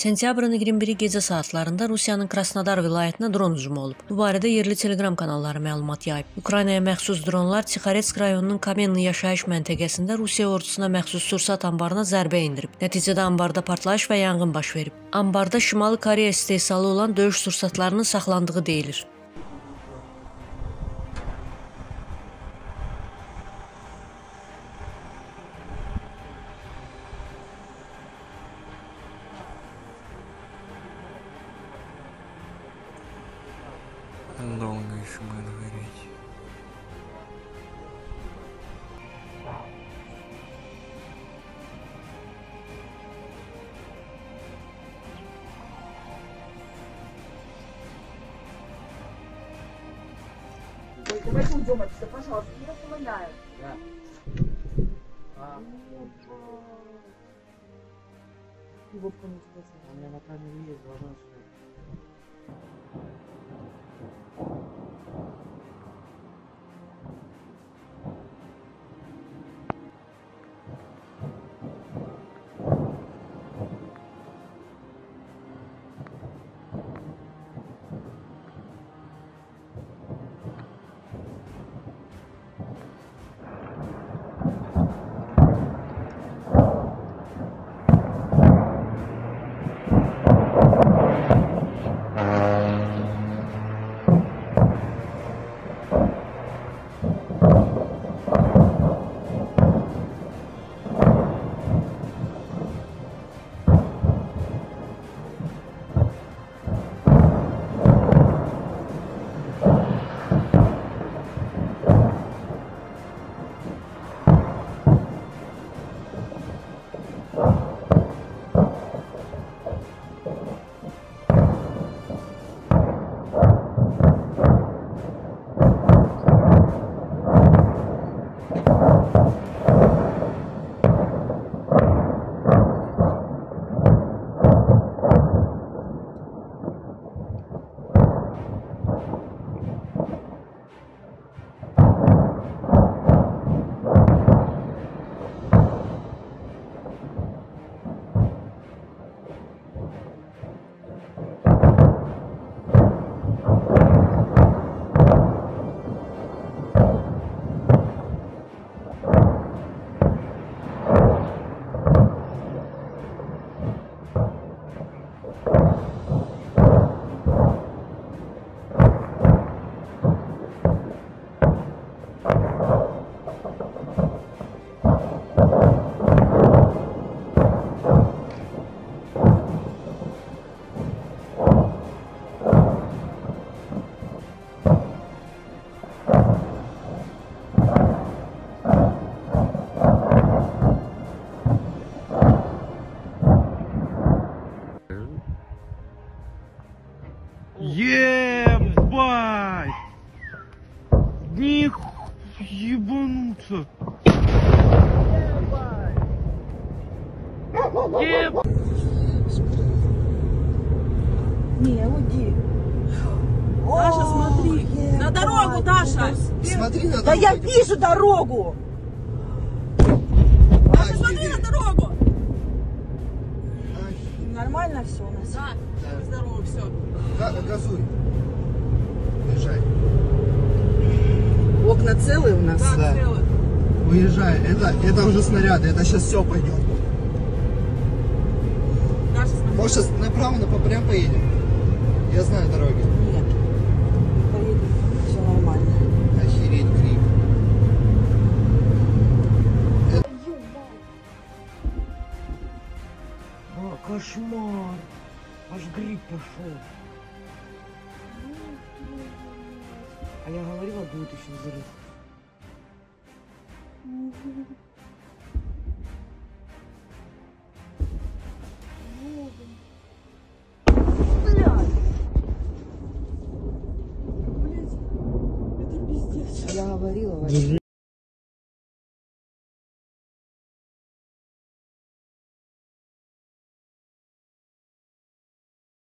Sentyabrın 21-i gecə saatlarında Rusiyanın Krasnodar vilayətinə dron hücumu olub. Bu barədə yerli Telegram kanalları məlumat yayıb. Ukraynaya məxsus dronlar Tixaretsk rayonunun Kamenli yaşayış məntəqəsində Rusiya ordusuna məxsus sursat anbarına zərbə endirib. Nəticədə anbarda partlayış və yanğın baş verib. Anbarda Şimali Koreya istehsalı olan döyüş sursatlarının saxlandığı deyilir. Долго еще будет гореть. Ой, давайте уйдем отсюда, пожалуйста, я вас умоляю. Его помните, У меня на камере есть, должна снять. Них ебануться! Еб... Не, уйди. Даша, смотри. На дорогу, Даша. Смотри на Да я вижу дорогу. Даша, смотри на дорогу. Нормально все у нас? Да. Здорово, все. Газуй. Окна целые у нас? Да. Уезжай. Это, это уже снаряды. Это сейчас все пойдет. Может, сейчас направо, на прям поедем? Я знаю дороги. Нет. Поедем. Все нормально. Охереть, гриб. О, кошмар! Аж гриб пошел. А я говорила, будет еще взрыв. Я говорила, Вася.